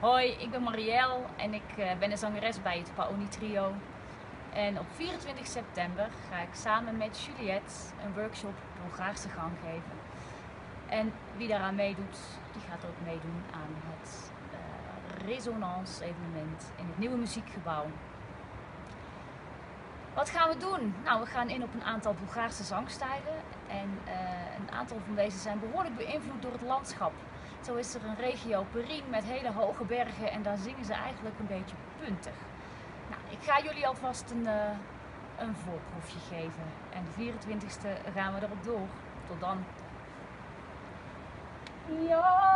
Hoi, ik ben Marielle en ik uh, ben de zangeres bij het Paoni Trio. En op 24 september ga ik samen met Juliette een workshop Bulgaarse gang geven. En wie daaraan meedoet, die gaat ook meedoen aan het uh, Resonance evenement in het nieuwe muziekgebouw. Wat gaan we doen? Nou, we gaan in op een aantal Bulgaarse zangstijlen. En uh, een aantal van deze zijn behoorlijk beïnvloed door het landschap. Zo is er een regio Perrin met hele hoge bergen en daar zingen ze eigenlijk een beetje puntig. Nou, ik ga jullie alvast een, eh, een voorproefje geven. En de 24e gaan we erop door. Tot dan. Ja,